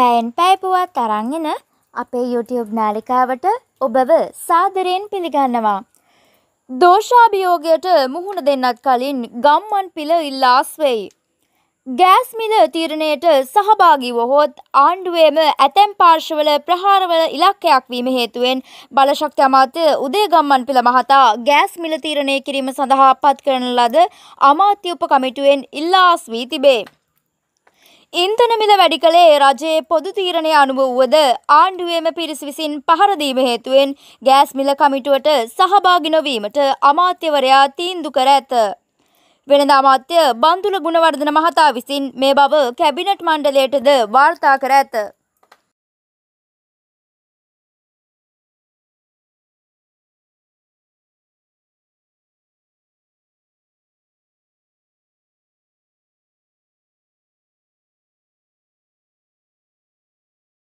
පැයෙන් පැය පුවත් අරන් එන අපේ YouTube නාලිකාවට ඔබව සාදරයෙන් පිළිගන්නවා. දෝෂාභියෝගයට මුහුණ දෙන්නත් කලින් ගම්මන්පිල ඉල්ලාස් වෙයි. ගෑස් මිල තීරණයට සහභාගී වුවහොත් ආණ්ඩුවේම ඇතැම් පාර්ශවල ප්‍රහාරවල ඉලක්කයක් වීම හේතුවෙන් බලශක්ති අමාත්‍ය උදේ ගම්මන්පිල මහතා ගෑස් මිල තීරණය කිරීම සඳහා පත් කරන ලද අමාත්‍ය උප කමිටුවෙන් ඉල්ලා අස් වී තිබේ. ඉන්ධන මිල වැඩි කළේ රජයේ පොදු තීරණය අනුව වුවද ආණ්ඩුවේම පිරිස විසින් පහර දීම හේතුවෙන් ගෑස් මිල කමිටුවට සහභාගී නොවීමට අමාත්‍යවරයා තීන්දුව කර ඇත. වෙළඳ අමාත්‍ය බන්දුල ගුණවර්ධන මහතා විසින් මේ බව කැබිනට් මණ්ඩලයටද වාර්තා කර ඇත.